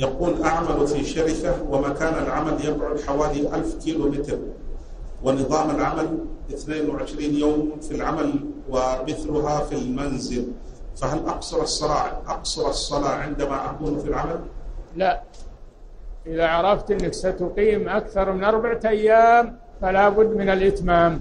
يقول أعمل في شركة ومكان العمل يبعد حوالي ألف كيلو متر ونظام العمل 22 يوم في العمل ومثلها في المنزل. فهل أقصر الصلاة أقصر الصلاة عندما أكون في العمل؟ لا. إذا عرفت أنك ستقيم أكثر من أربعة أيام فلا بد من الإتمام.